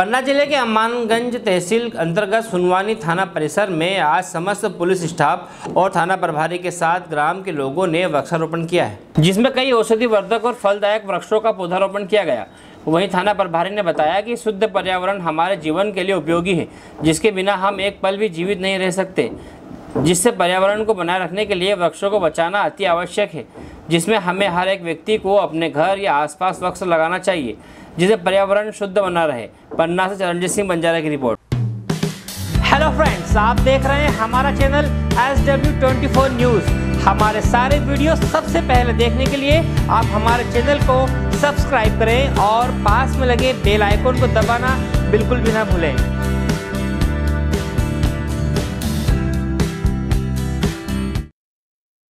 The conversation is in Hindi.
पन्ना ज़िले के अम्मानगंज तहसील अंतर्गत सुनवानी थाना परिसर में आज समस्त पुलिस स्टाफ और थाना प्रभारी के साथ ग्राम के लोगों ने वृक्षारोपण किया है, जिसमें कई औषधि वर्धक और फलदायक वृक्षों का पौधारोपण किया गया। वहीं थाना प्रभारी ने बताया कि शुद्ध पर्यावरण हमारे जीवन के लिए उपयोगी है, जिसके बिना हम एक पल भी जीवित नहीं रह सकते। जिससे पर्यावरण को बनाए रखने के लिए वृक्षों को बचाना अति आवश्यक है, जिसमें हमें हर एक व्यक्ति को अपने घर या आसपास वृक्ष लगाना चाहिए जिससे पर्यावरण शुद्ध बना रहे। पन्ना से चरणजीत सिंह बंजारा की रिपोर्ट। हेलो फ्रेंड्स आप देख रहे हैं हमारा channel S W twenty four news हमारे सारे वीडियो सबसे पहले देखने के लिए आप हमारे चैनल को सब्सक्राइब करें और पास में लगे बेल आइकन को दबाना बिल्कुल भी ना भूलें।